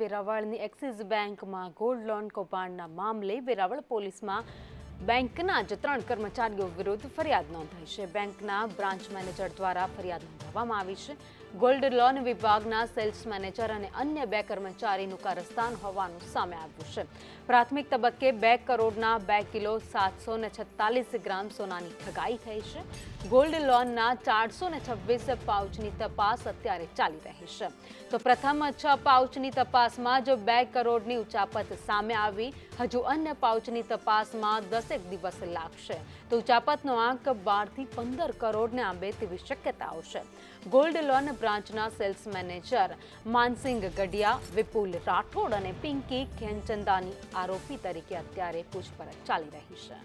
વેરાવળની Axis બેંકમાં gold loan કૌભાંડના મામલે વેરાવળ પોલીસમાં બેંકના જ ત્રણ કર્મચારીઓ વિરુદ્ધ ફરિયાદ નોંધાઈ છે. બેંકના બ્રાન્ચ મેનેજર દ્વારા ફરિયાદ નોંધાવવામાં આવી છે. ગોલ્ડ લોન વિભાગના સેલ્સ મેનેજર અને અન્ય બે કર્મચારીનું કારસ્તાન હોવાનું સામે આવ્યું છે. પ્રાથમિક તબક્કે બે કરોડના બે કિલો સાતસો ગ્રામ સોનાની ઠગાઈ થઈ છે. ગોલ્ડ લોનના ચારસો પાઉચની તપાસ અત્યારે ચાલી રહી છે. તો પ્રથમ છ પાઉચની તપાસમાં જો બે કરોડની ઉચાપત સામે આવી. હજુ અન્ય પાઉચની તપાસમાં દસેક દિવસ લાગશે. તો ઉચાપતનો આંક બારથી પંદર કરોડને આંબે તેવી શક્યતાઓ છે. ગોલ્ડ લોન બ્રાન્ચના સેલ્સ મેનેજર માનસિંગ ગઢિયા, વિપુલ રાઠોડ અને પિંકી ખેંચંદાની આરોપી તરીકે અત્યારે પૂછપરછ ચાલી રહી છે.